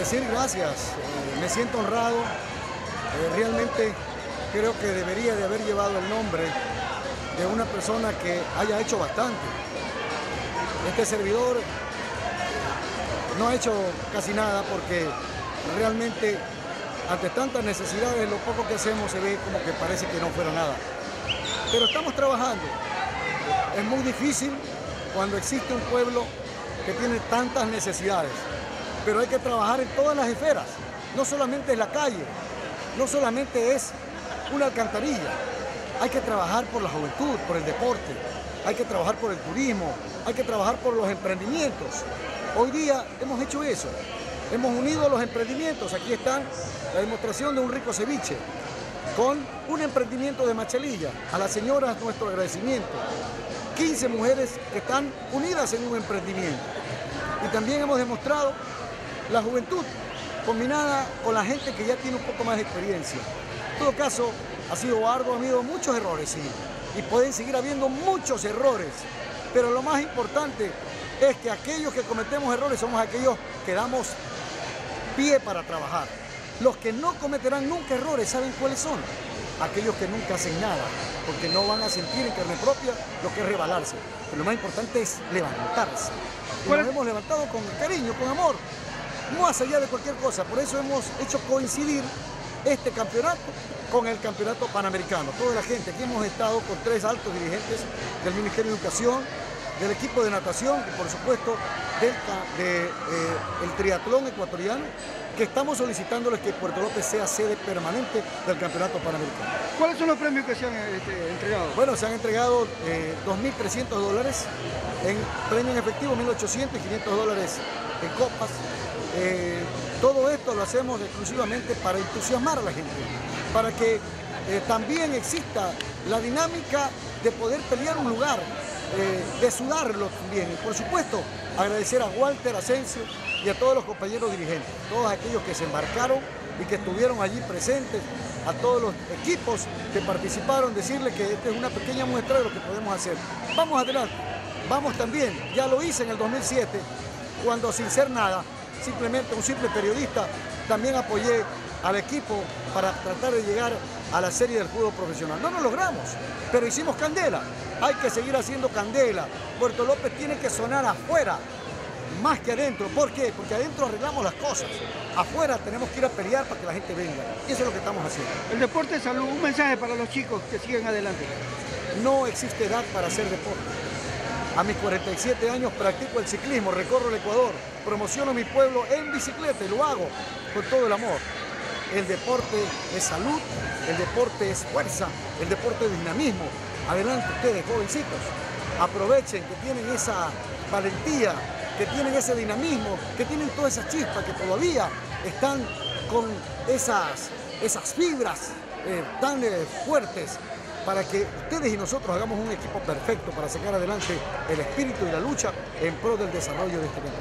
decir gracias, eh, me siento honrado, eh, realmente creo que debería de haber llevado el nombre de una persona que haya hecho bastante. Este servidor no ha hecho casi nada porque realmente ante tantas necesidades lo poco que hacemos se ve como que parece que no fuera nada. Pero estamos trabajando. Es muy difícil cuando existe un pueblo que tiene tantas necesidades, pero hay que trabajar en todas las esferas, no solamente en la calle, no solamente es una alcantarilla, hay que trabajar por la juventud, por el deporte, hay que trabajar por el turismo, hay que trabajar por los emprendimientos. Hoy día hemos hecho eso, hemos unido los emprendimientos, aquí están la demostración de un rico ceviche, con un emprendimiento de Machelilla. A las señoras nuestro agradecimiento. 15 mujeres que están unidas en un emprendimiento. Y también hemos demostrado la juventud combinada con la gente que ya tiene un poco más de experiencia. En todo caso, ha sido arduo, ha habido muchos errores, sí. Y pueden seguir habiendo muchos errores. Pero lo más importante es que aquellos que cometemos errores somos aquellos que damos pie para trabajar. Los que no cometerán nunca errores, ¿saben cuáles son? Aquellos que nunca hacen nada, porque no van a sentir en carne propia lo que es rebalarse. Pero lo más importante es levantarse. Y nos hemos levantado con cariño, con amor, más allá de cualquier cosa. Por eso hemos hecho coincidir este campeonato con el campeonato panamericano. Toda la gente, aquí hemos estado con tres altos dirigentes del Ministerio de Educación, del equipo de natación y por supuesto del de, eh, el triatlón ecuatoriano que estamos solicitándoles que Puerto López sea sede permanente del Campeonato Panamericano. ¿Cuáles son los premios que se han este, entregado? Bueno, se han entregado eh, 2.300 dólares en premio en efectivo, 1.800 y 500 dólares en copas. Eh, todo esto lo hacemos exclusivamente para entusiasmar a la gente, para que eh, también exista la dinámica de poder pelear un lugar, eh, de también. Y por supuesto, agradecer a Walter Asensio y a todos los compañeros dirigentes, todos aquellos que se embarcaron y que estuvieron allí presentes, a todos los equipos que participaron, decirles que esta es una pequeña muestra de lo que podemos hacer. Vamos adelante, vamos también, ya lo hice en el 2007, cuando sin ser nada, simplemente un simple periodista, también apoyé al equipo para tratar de llegar a la serie del fútbol profesional. No lo logramos, pero hicimos candela. Hay que seguir haciendo candela. Puerto López tiene que sonar afuera, más que adentro. ¿Por qué? Porque adentro arreglamos las cosas. Afuera tenemos que ir a pelear para que la gente venga. Y eso es lo que estamos haciendo. El deporte es salud, un mensaje para los chicos que siguen adelante. No existe edad para hacer deporte. A mis 47 años practico el ciclismo, recorro el Ecuador, promociono mi pueblo en bicicleta y lo hago con todo el amor. El deporte es salud, el deporte es fuerza, el deporte es dinamismo. Adelante ustedes, jovencitos, aprovechen que tienen esa valentía, que tienen ese dinamismo, que tienen toda esa chispa, que todavía están con esas, esas fibras eh, tan eh, fuertes para que ustedes y nosotros hagamos un equipo perfecto para sacar adelante el espíritu y la lucha en pro del desarrollo de este mundo.